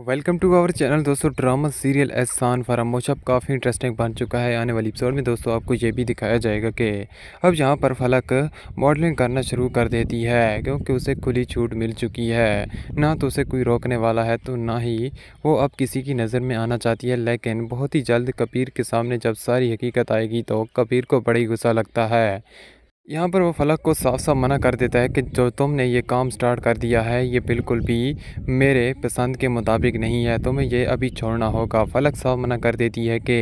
Welcome to our channel दोस्तों drama serial Ehsan Faramosh अब काफ़ी इंटरेस्टिंग बन चुका है आने वाली एपिसोड में। दोस्तों, आपको ये भी दिखाया जाएगा कि अब यहाँ पर फलक मॉडलिंग करना शुरू कर देती है, क्योंकि उसे खुली छूट मिल चुकी है। ना तो उसे कोई रोकने वाला है तो ना ही वो अब किसी की नज़र में आना चाहती है, लेकिन बहुत ही जल्द कबीर के सामने जब सारी हकीकत आएगी तो कबीर को बड़ी गुस्सा लगता है। यहाँ पर वो फलक को साफ़ साफ़ मना कर देता है कि जो तुमने ये काम स्टार्ट कर दिया है, ये बिल्कुल भी मेरे पसंद के मुताबिक नहीं है, तुम्हें ये अभी छोड़ना होगा। फलक साफ़ मना कर देती है कि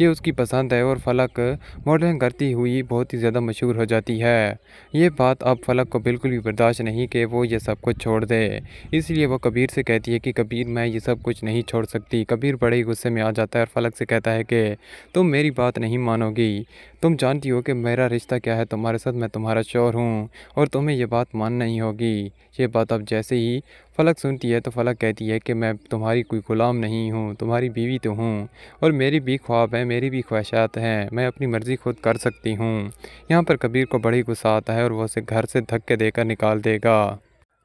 ये उसकी पसंद है और फलक मॉडलिंग करती हुई बहुत ही ज़्यादा मशहूर हो जाती है। ये बात अब फलक को बिल्कुल भी बर्दाश्त नहीं कि वो ये सब कुछ छोड़ दे। इसलिए वो कबीर से कहती है कि कबीर, मैं ये सब कुछ नहीं छोड़ सकती। कबीर बड़े ही गुस्से में आ जाता है और फलक से कहता है कि तुम मेरी बात नहीं मानोगी। तुम जानती हो कि मेरा रिश्ता क्या है? तुम्हारे साथ मैं तुम्हारा शोर हूँ और तुम्हें यह बात मानना ही होगी। ये बात अब जैसे ही फलक सुनती है तो फलक कहती है कि मैं तुम्हारी कोई ग़ुलाम नहीं हूँ, तुम्हारी बीवी तो हूँ और मेरी भी ख्वाब है, मेरी भी ख्वाहिशात हैं, मैं अपनी मर्ज़ी खुद कर सकती हूँ। यहाँ पर कबीर को बड़ी गुस्सा आता है और वह उसे घर से धक्के देकर निकाल देगा।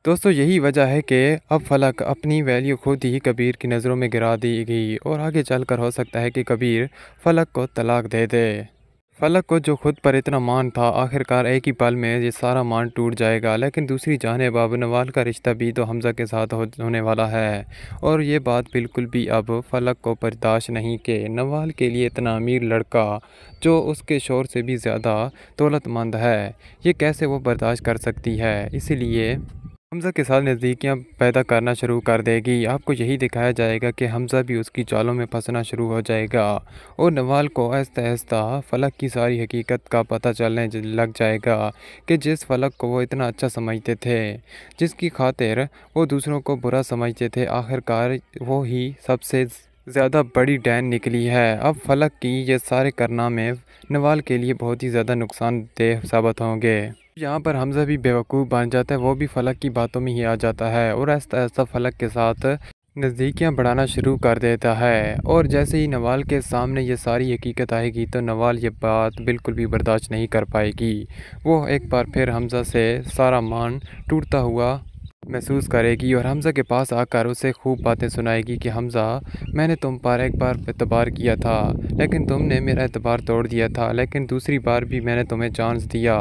दोस्तों, यही वजह है कि अब फलक अपनी वैल्यू खुद ही कबीर की नज़रों में गिरा दी गई और आगे चलकर हो सकता है कि कबीर फलक को तलाक दे दे। फलक को जो खुद पर इतना मान था आखिरकार एक ही पल में ये सारा मान टूट जाएगा लेकिन दूसरी जाने बाब नवाल का रिश्ता भी तो हमज़ा के साथ हो, होने वाला है। और ये बात बिल्कुल भी अब फलक को बर्दाश्त नहीं कि नवाल के लिए इतना अमीर लड़का जो उसके शोर से भी ज़्यादा दौलतमंद है ये कैसे वो बर्दाश्त कर सकती है? इसीलिए हमज़ा के साथ नज़दीकियाँ पैदा करना शुरू कर देगी। आपको यही दिखाया जाएगा कि हमज़ा भी उसकी चालों में फंसना शुरू हो जाएगा और नवाल को आहिस्ता आहिस्ता फ़लक की सारी हकीकत का पता चलने लग जाएगा कि जिस फ़लक को वो इतना अच्छा समझते थे, जिसकी खातिर वो दूसरों को बुरा समझते थे, आखिरकार वो ही सबसे ज़्यादा बड़ी डैन निकली है। अब फ़लक की ये सारे करनामे नवाल के लिए बहुत ही ज़्यादा नुकसानदेह साबित होंगे। यहाँ पर हमज़ा भी बेवकूफ़ बन जाता है, वो भी फ़लक की बातों में ही आ जाता है और ऐसा ऐसा फ़लक के साथ नज़दीकियाँ बढ़ाना शुरू कर देता है। और जैसे ही नवाल के सामने ये सारी हकीकत आएगी तो नवाल ये बात बिल्कुल भी बर्दाश्त नहीं कर पाएगी। वो एक बार फिर हमज़ा से सारा मान टूटता हुआ महसूस करेगी और हमज़ा के पास आकर उसे खूब बातें सुनाएगी कि, हमज़ा, मैंने तुम पर एक बार एतबार किया था, लेकिन तुमने मेरा एतबार तोड़ दिया था, लेकिन दूसरी बार भी मैंने तुम्हें चांस दिया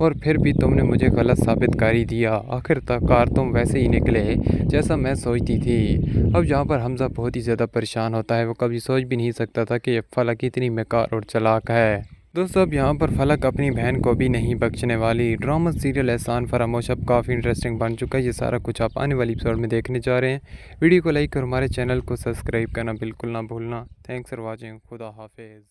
और फिर भी तुमने मुझे गलत साबित कर ही दिया। आखिर तक कार तुम वैसे ही निकले जैसा मैं सोचती थी। अब यहाँ पर हमज़ा बहुत ही ज़्यादा परेशान होता है, वो कभी सोच भी नहीं सकता था कि फ़लक इतनी मकार और चलाक है। दोस्तों, अब यहाँ पर फलक अपनी बहन को भी नहीं बख्शने वाली ड्रामा सीरियल एहसान फरामोश अब काफ़ी इंटरेस्टिंग बन चुका है। ये सारा कुछ आप आने वाली एपिसोड में देखने जा रहे हैं। वीडियो को लाइक और हमारे चैनल को सब्सक्राइब करना बिल्कुल ना भूलना। थैंक्स फॉर वॉचिंग खुदा हाफिज़।